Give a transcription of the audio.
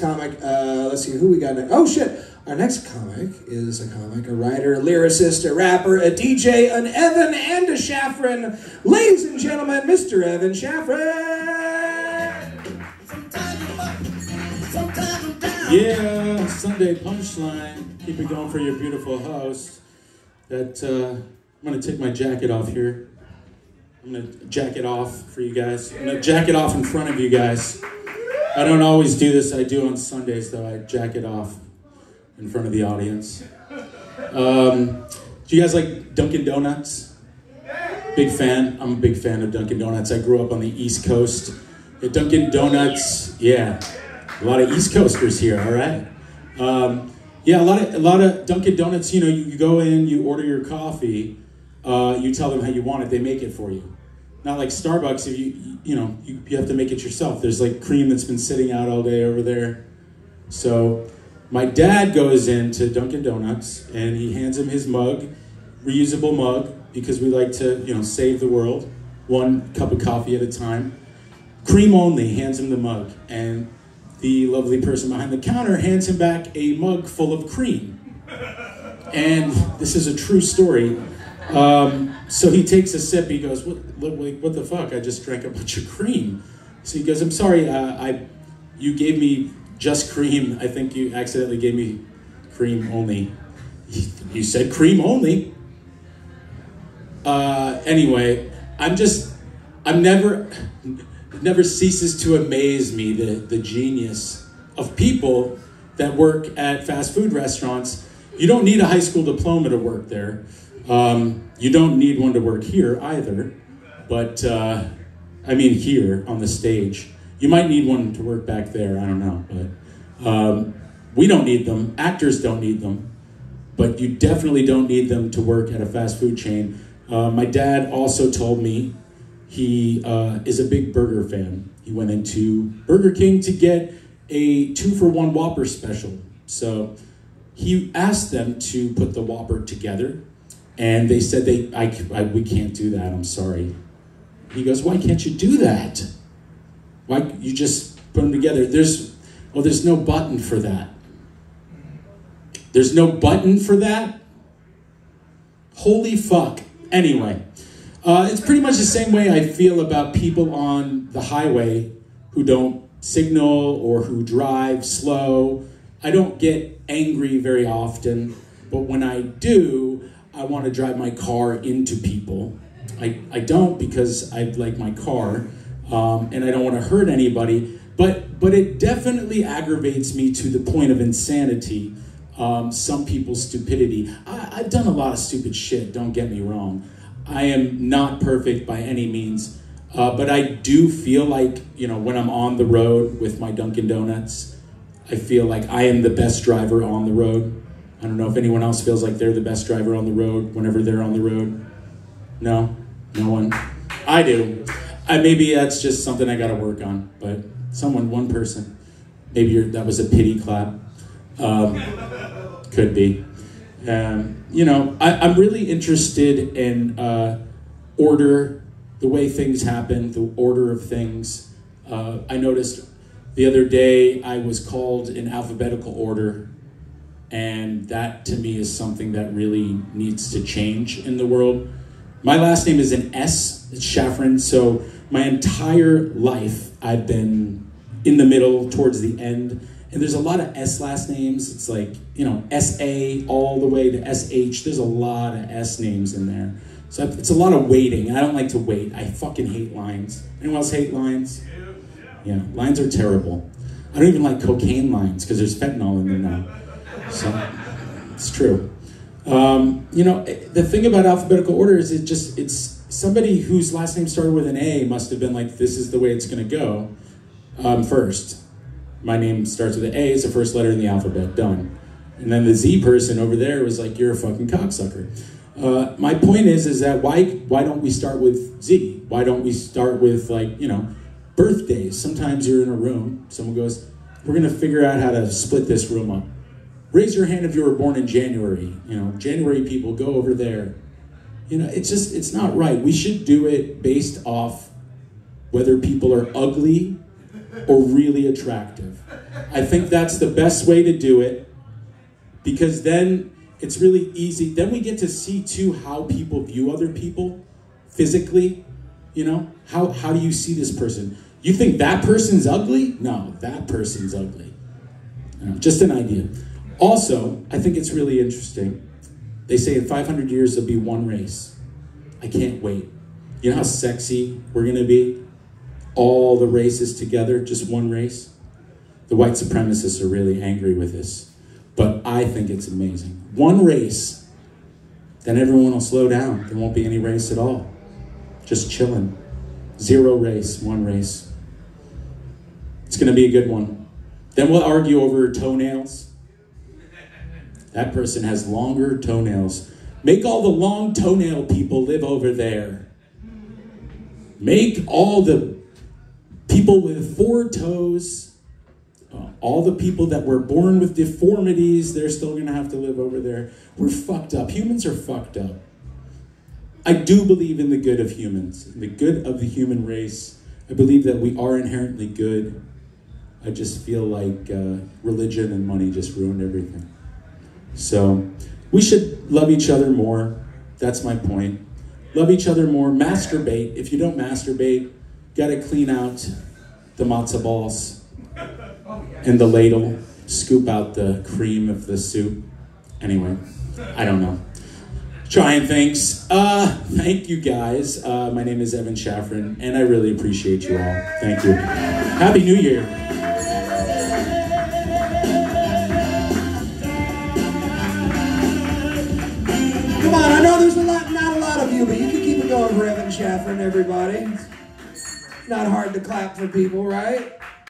comic. Uh, let's see who we got next. Oh shit! Our next comic is a comic, a writer, a lyricist, a rapper, a DJ, an Evan, and a Shafran. Ladies and gentlemen, Mr. Evan Shafran. Yeah, Sunday punchline. Keep it going for your beautiful host. That uh, I'm gonna take my jacket off here. I'm gonna jack it off for you guys. I'm gonna jack it off in front of you guys. I don't always do this. I do on Sundays though. I jack it off in front of the audience. Um, do you guys like Dunkin' Donuts? Big fan. I'm a big fan of Dunkin' Donuts. I grew up on the East Coast. At Dunkin' Donuts, yeah, a lot of East Coasters here. All right. Um, yeah, a lot of a lot of Dunkin' Donuts. You know, you, you go in, you order your coffee, uh, you tell them how you want it, they make it for you. Not like Starbucks. If you you know you, you have to make it yourself. There's like cream that's been sitting out all day over there. So my dad goes into Dunkin' Donuts and he hands him his mug, reusable mug, because we like to you know save the world, one cup of coffee at a time. Cream only. Hands him the mug and the lovely person behind the counter hands him back a mug full of cream. And this is a true story. Um, so he takes a sip. He goes, "What? What, what the fuck? I just drank a bunch of cream." So he goes, "I'm sorry. Uh, I, you gave me just cream. I think you accidentally gave me cream only. You said cream only." Uh, anyway, I'm just, I'm never, never ceases to amaze me the the genius of people that work at fast food restaurants. You don't need a high school diploma to work there. Um, you don't need one to work here either, but uh, I mean here on the stage. You might need one to work back there. I don't know, but um, we don't need them. Actors don't need them, but you definitely don't need them to work at a fast food chain. Uh, my dad also told me he uh, is a big burger fan. He went into Burger King to get a two for one Whopper special. So he asked them to put the Whopper together and they said they I, I, we can't do that i'm sorry he goes why can't you do that? Why you just put them together. There's well there's no button for that. There's no button for that? Holy fuck. Anyway uh, it's pretty much the same way i feel about people on the highway who don't signal or who drive slow. I don't get angry very often but when i do I want to drive my car into people. I, I don't because I like my car um, and I don't want to hurt anybody. But, but it definitely aggravates me to the point of insanity. Um, some people's stupidity. I, I've done a lot of stupid shit, don't get me wrong. I am not perfect by any means. Uh, but I do feel like, you know, when I'm on the road with my Dunkin' Donuts, I feel like I am the best driver on the road. I don't know if anyone else feels like they're the best driver on the road whenever they're on the road. No, no one. I do. I, maybe that's just something I got to work on. But someone, one person, maybe that was a pity clap. Um, could be. Um, you know, I, am really interested in uh, order, the way things happen, the order of things. Uh, I noticed the other day I was called in alphabetical order and that to me is something that really needs to change in the world. My last name is an S, it's Shafran, so my entire life I've been in the middle towards the end. And there's a lot of S last names. It's like, you know, SA all the way to SH. There's a lot of S names in there. So it's a lot of waiting. I don't like to wait. I fucking hate lines. Anyone else hate lines? Yeah, lines are terrible. I don't even like cocaine lines because there's fentanyl in them now. So it's true. Um, you know, the thing about alphabetical order is it just it's somebody whose last name started with an A must have been like, this is the way it's going to go um, first. My name starts with an A, it's the first letter in the alphabet, done. And then the Z person over there was like, you're a fucking cocksucker. Uh, my point is, is that why why don't we start with Z? Why don't we start with like you know birthdays? Sometimes you're in a room, someone goes, we're gonna figure out how to split this room up. Raise your hand if you were born in January. You know, January people, go over there. You know, it's just, it's not right. We should do it based off whether people are ugly or really attractive. I think that's the best way to do it because then it's really easy. Then we get to see too how people view other people physically. You know, how, how do you see this person? You think that person's ugly? No, that person's ugly. You know, just an idea. Also, I think it's really interesting. They say in 500 years there'll be one race. I can't wait. You know how sexy we're gonna be? All the races together, just one race? The white supremacists are really angry with this, but I think it's amazing. One race, then everyone will slow down. There won't be any race at all. Just chilling. Zero race, one race. It's gonna be a good one. Then we'll argue over toenails. That person has longer toenails. Make all the long toenail people live over there. Make all the people with four toes, uh, all the people that were born with deformities, they're still going to have to live over there. We're fucked up. Humans are fucked up. I do believe in the good of humans, the good of the human race. I believe that we are inherently good. I just feel like uh, religion and money just ruined everything. So we should love each other more. That's my point. Love each other more. Masturbate. If you don't masturbate, gotta clean out the matzo balls and the ladle. Scoop out the cream of the soup. Anyway, I don't know. Trying things. Uh, thank you guys. Uh, my name is Evan Shafran, and I really appreciate you all. Thank you. Happy New Year. Shafran, everybody. Not hard to clap for people, right?